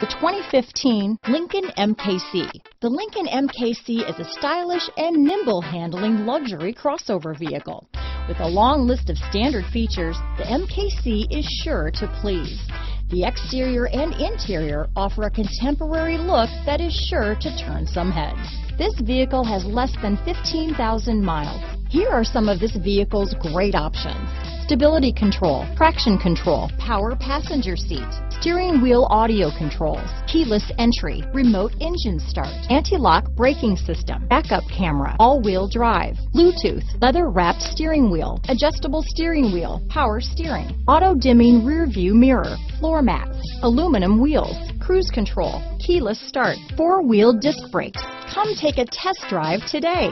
The 2015 Lincoln MKC. The Lincoln MKC is a stylish and nimble handling luxury crossover vehicle. With a long list of standard features, the MKC is sure to please. The exterior and interior offer a contemporary look that is sure to turn some heads. This vehicle has less than 15,000 miles. Here are some of this vehicle's great options. Stability control, traction control, power passenger seat, steering wheel audio controls, keyless entry, remote engine start, anti-lock braking system, backup camera, all-wheel drive, Bluetooth, leather-wrapped steering wheel, adjustable steering wheel, power steering, auto-dimming rear view mirror, floor mats, aluminum wheels, cruise control, keyless start, four-wheel disc brakes. Come take a test drive today.